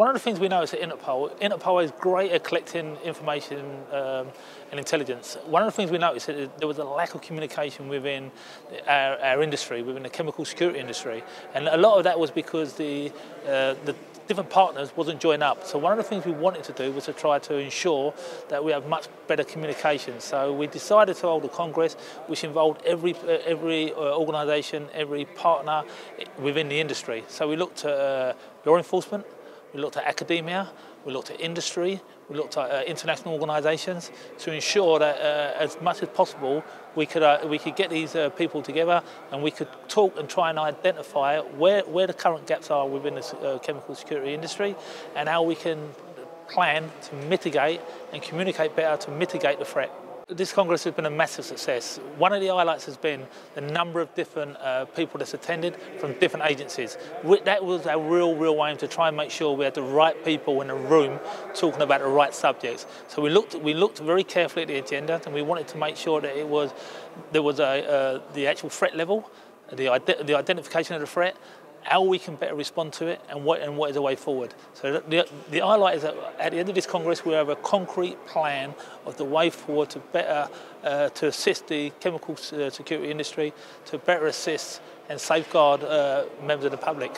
One of the things we noticed at Interpol, Interpol is great at collecting information um, and intelligence. One of the things we noticed is there was a lack of communication within our, our, industry, within the chemical security industry, and a lot of that was because the uh, the different partners wasn't joined up. So one of the things we wanted to do was to try to ensure that we have much better communication. So we decided to hold a congress which involved every uh, every uh, organisation, every partner within the industry. So we looked at uh, law enforcement, we looked at academia, we looked at industry, we looked at uh, international organisations to ensure that uh, as much as possible we could uh, we could get these uh, people together and we could talk and try and identify where where the current gaps are within the uh, chemical security industry and how we can plan to mitigate and communicate better to mitigate the threat. This Congress has been a massive success. One of the highlights has been the number of different uh, people that's attended from different agencies. That was our real, real aim to try and make sure we had the right people in the room talking about the right subjects. So we looked, we looked very carefully at the agenda and we wanted to make sure that it was, there was a, uh, the actual threat level, the, the identification of the threat, how we can better respond to it and what, and what is the way forward. So the, the highlight is that at the end of this Congress we have a concrete plan of the way forward to better uh, to assist the chemical uh, security industry, to better assist and safeguard uh, members of the public.